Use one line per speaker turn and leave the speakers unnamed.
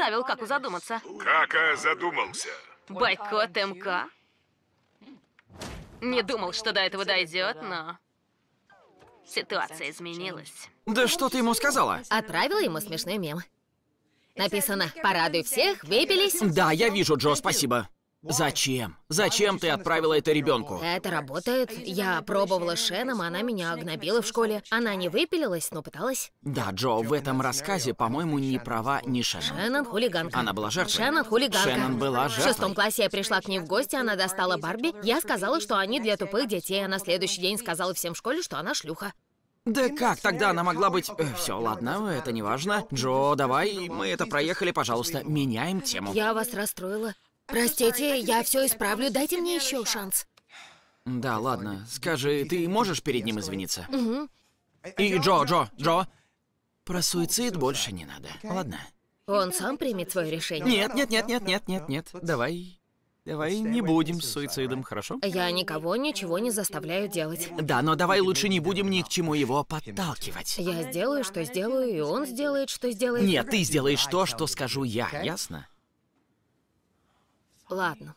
заставил Каку задуматься.
Кака задумался.
Бойкот МК? Не думал, что до этого дойдет, но... Ситуация изменилась.
Да что ты ему сказала?
Отправила ему смешной мем. Написано «Порадуй всех, выпились».
Да, я вижу, Джо, спасибо. Зачем? Зачем ты отправила это ребенку?
Это работает. Я пробовала с Шеном, она меня гнобила в школе. Она не выпилилась, но пыталась.
Да, Джо, в этом рассказе, по-моему, ни права, ни Шеннон.
Шеннон хулиганка.
Она была жертвой.
Шеннон хулиганка.
Шеннон была
В шестом
жертвой.
классе я пришла к ней в гости, она достала Барби. Я сказала, что они для тупых детей, а на следующий день сказала всем в школе, что она шлюха.
Да как тогда она могла быть... все, ладно, это не важно. Джо, давай, мы это проехали, пожалуйста. Меняем тему.
Я вас расстроила. Простите, я все исправлю, дайте мне еще шанс.
Да, ладно. Скажи, ты можешь перед ним извиниться? И Джо, Джо, Джо. Про суицид больше не надо. Ладно.
Он сам примет свое решение.
Нет, нет, нет, нет, нет, нет, нет. Давай. Давай не будем с суицидом, хорошо?
Я никого ничего не заставляю делать.
Да, но давай лучше не будем ни к чему его подталкивать.
Я сделаю, что сделаю, и он сделает, что сделает.
Нет, ты сделаешь то, что скажу я, ясно?
Ладно,